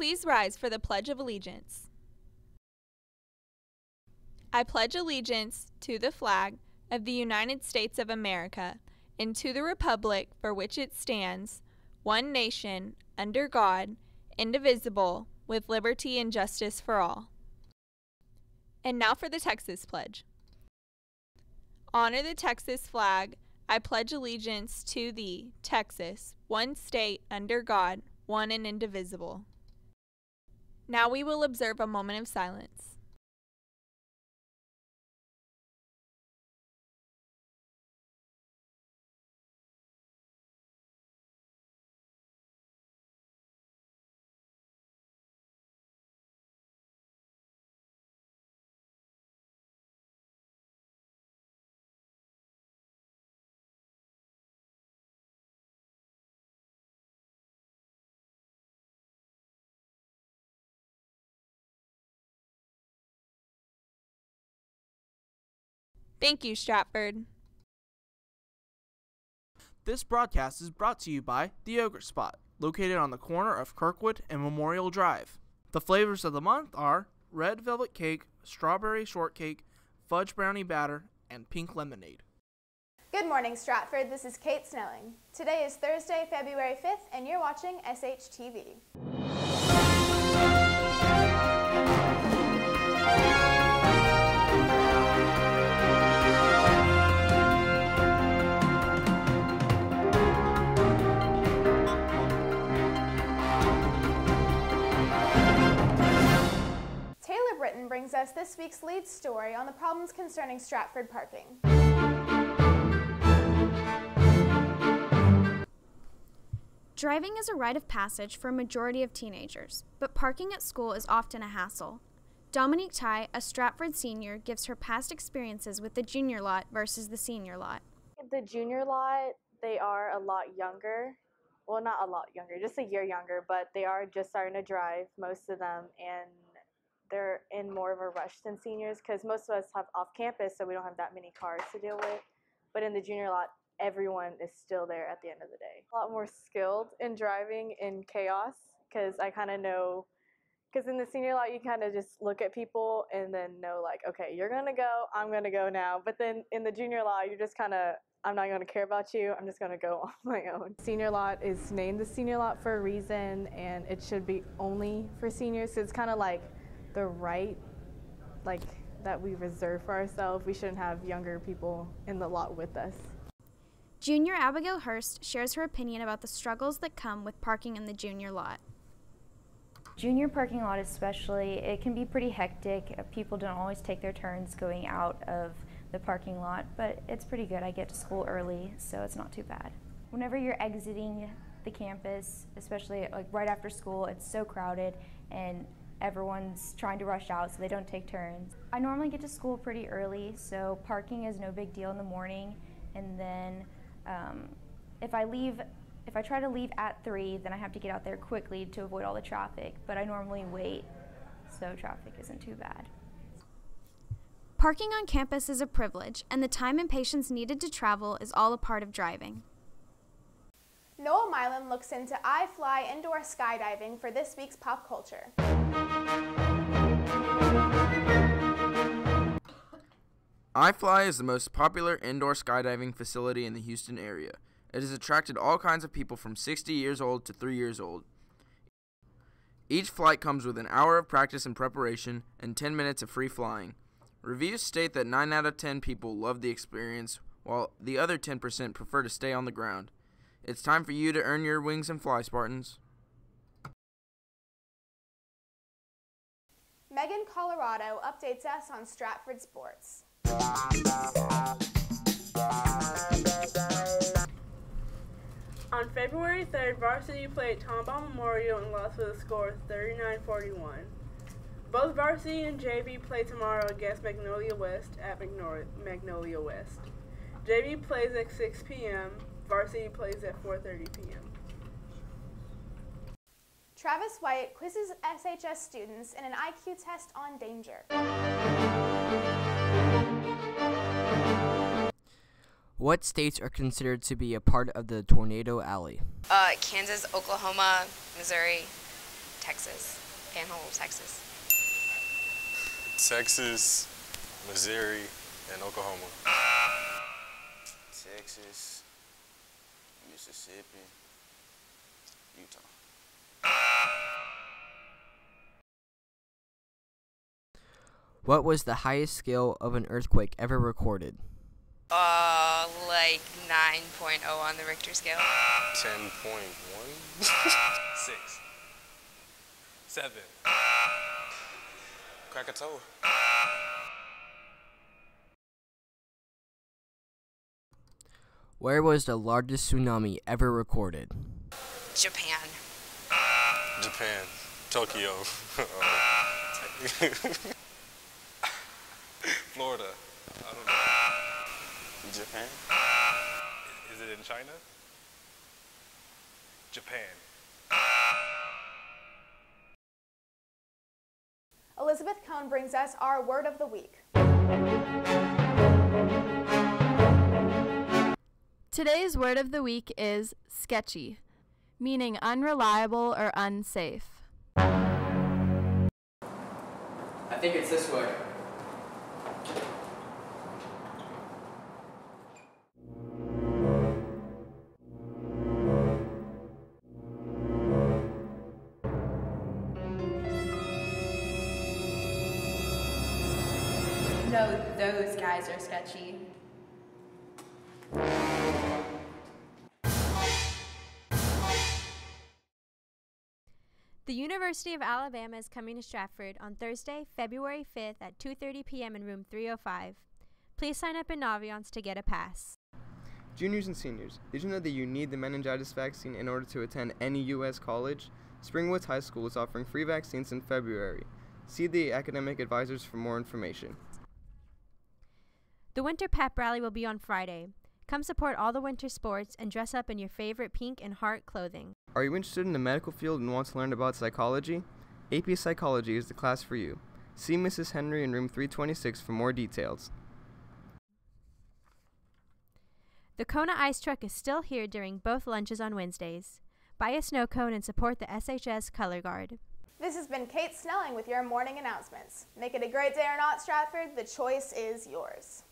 Please rise for the Pledge of Allegiance. I pledge allegiance to the flag of the United States of America and to the republic for which it stands, one nation, under God, indivisible, with liberty and justice for all. And now for the Texas Pledge. Honor the Texas flag. I pledge allegiance to thee, Texas, one state under God, one and indivisible. Now we will observe a moment of silence. Thank you, Stratford. This broadcast is brought to you by The Yogurt Spot, located on the corner of Kirkwood and Memorial Drive. The flavors of the month are red velvet cake, strawberry shortcake, fudge brownie batter, and pink lemonade. Good morning, Stratford. This is Kate Snelling. Today is Thursday, February 5th, and you're watching SHTV. Us this week's lead story on the problems concerning Stratford parking. Driving is a rite of passage for a majority of teenagers, but parking at school is often a hassle. Dominique Ty, a Stratford senior, gives her past experiences with the junior lot versus the senior lot. The junior lot, they are a lot younger. Well, not a lot younger, just a year younger, but they are just starting to drive, most of them, and they're in more of a rush than seniors because most of us have off campus, so we don't have that many cars to deal with. But in the junior lot, everyone is still there at the end of the day. A lot more skilled in driving in chaos because I kind of know. Because in the senior lot, you kind of just look at people and then know, like, okay, you're gonna go, I'm gonna go now. But then in the junior lot, you're just kind of, I'm not gonna care about you, I'm just gonna go on my own. Senior lot is named the senior lot for a reason, and it should be only for seniors. So it's kind of like the right, like, that we reserve for ourselves. We shouldn't have younger people in the lot with us. Junior Abigail Hurst shares her opinion about the struggles that come with parking in the junior lot. Junior parking lot, especially, it can be pretty hectic. Uh, People don't always take their turns going out of the parking lot, but it's pretty good. I get to school early, so it's not too bad. Whenever you're exiting the campus, especially like right after school, it's so crowded and everyone's trying to rush out so they don't take turns. I normally get to school pretty early, so parking is no big deal in the morning. And then um, if I leave, if I try to leave at three, then I have to get out there quickly to avoid all the traffic. But I normally wait, so traffic isn't too bad. Parking on campus is a privilege, and the time and patience needed to travel is all a part of driving. Noah Milan looks into iFly indoor skydiving for this week's pop culture. iFly is the most popular indoor skydiving facility in the Houston area. It has attracted all kinds of people from 60 years old to 3 years old. Each flight comes with an hour of practice and preparation and 10 minutes of free flying. Reviews state that 9 out of 10 people love the experience, while the other 10% prefer to stay on the ground. It's time for you to earn your wings and fly, Spartans. Megan Colorado updates us on Stratford sports. On February 3rd, varsity played Tomball Memorial and lost with a score of 39-41. Both varsity and JV play tomorrow against Magnolia West at Magnor- Magnolia West. JV plays at 6 p.m. Varsity plays at 4:30 p.m. Travis White quizzes SHS students in an IQ test on danger. What states are considered to be a part of the Tornado Alley? Uh, Kansas, Oklahoma, Missouri, Texas, Panhandle, Texas. Texas, Missouri, and Oklahoma. Texas, Mississippi, Utah. What was the highest scale of an earthquake ever recorded? Uh, like 9.0 on the Richter scale. 10.1? Six. Seven. Krakatoa. Where was the largest tsunami ever recorded? Japan. Japan. Tokyo. Florida. I don't know. Japan. Is it in China? Japan. Elizabeth Cohn brings us our word of the week. Today's word of the week is sketchy, meaning unreliable or unsafe. I think it's this way. No, those guys are sketchy. The University of Alabama is coming to Stratford on Thursday, February 5th at 2:30 p.m. in room 305. Please sign up in Naviance to get a pass. Juniors and seniors, did you know that you need the meningitis vaccine in order to attend any U.S. college? Springwoods High School is offering free vaccines in February. See the academic advisors for more information. The Winter Pep Rally will be on Friday. Come support all the winter sports and dress up in your favorite pink and heart clothing. Are you interested in the medical field and want to learn about psychology? AP Psychology is the class for you. See Mrs. Henry in room 326 for more details. The Kona Ice Truck is still here during both lunches on Wednesdays. Buy a snow cone and support the SHS Color Guard. This has been Kate Snelling with your morning announcements. Make it a great day or not, Stratford. The choice is yours.